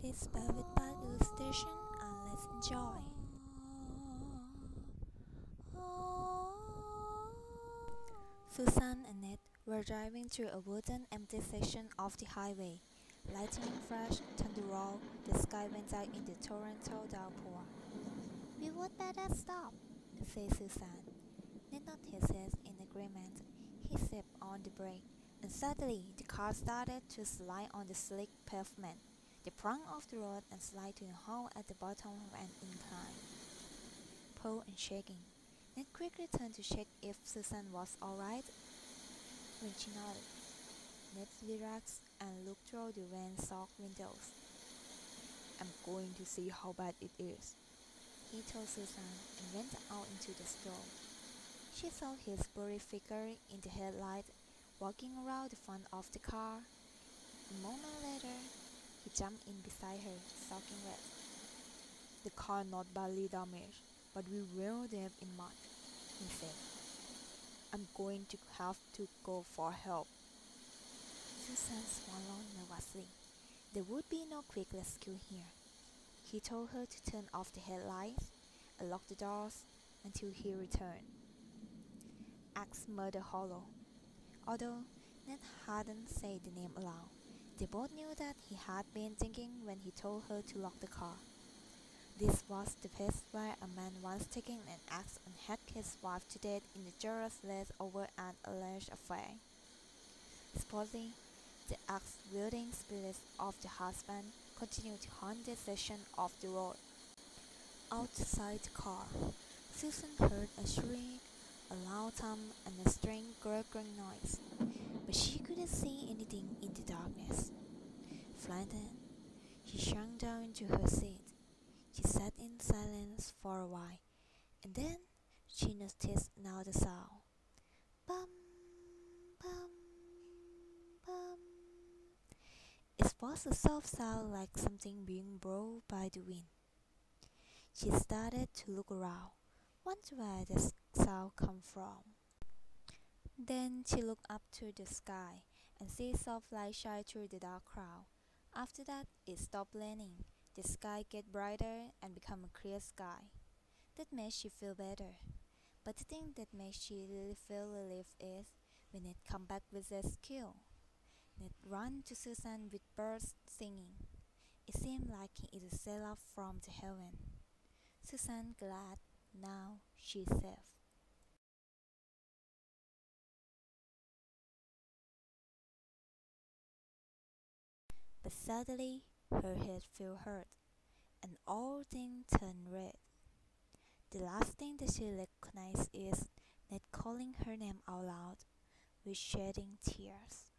Please bear with my illustration and let's enjoy. Susan and Ned were driving through a wooden empty section of the highway. Lightning flashed, thunder rolled, the sky went out in the torrential downpour. We would better stop, said Susan. Ned nodded his in agreement. He stepped on the brake, and suddenly the car started to slide on the slick pavement. They sprung off the road and slide to a hole at the bottom of an incline. Pale and shaking, Ned quickly turned to check if Susan was all right. When she nodded, Ned relaxed and looked through the rain-soaked windows. I'm going to see how bad it is, he told Susan and went out into the store. She saw his blurry figure in the headlight, walking around the front of the car. A moment later, he jumped in beside her, soaking wet. The car not badly damaged, but we will them in mud, he said. I'm going to have to go for help. Susan swallowed nervously. There would be no quick rescue here. He told her to turn off the headlights and lock the doors until he returned. Axe Murder Hollow. Although Ned hadn't said the name aloud, they knew that he had been thinking when he told her to lock the car. This was the place where a man once taken an axe and hacked his wife to death in the jealous over an alleged affair. Supposedly, the axe-wielding spirits of the husband continued to haunt this section of the road. Outside the car, Susan heard a shriek, a loud thump, and a strange gurgling noise, but she couldn't see anything in the darkness. Frightened, she shrunk down into her seat. She sat in silence for a while, and then she noticed another sound. Bum, bum, bum. It was a soft sound like something being blown by the wind. She started to look around, wondering where the sound come from. Then she looked up to the sky and see soft light shine through the dark cloud. After that, it stopped raining the sky get brighter and become a clear sky. That makes she feel better. But the thing that makes she really feel relief is when it come back with a skill. Ned ran to Susan with birds singing. It seemed like he is a sailor from the heaven. Susan glad now she's safe. But suddenly her head felt hurt, and all things turned red. The last thing that she recognized is Ned calling her name out loud, with shedding tears.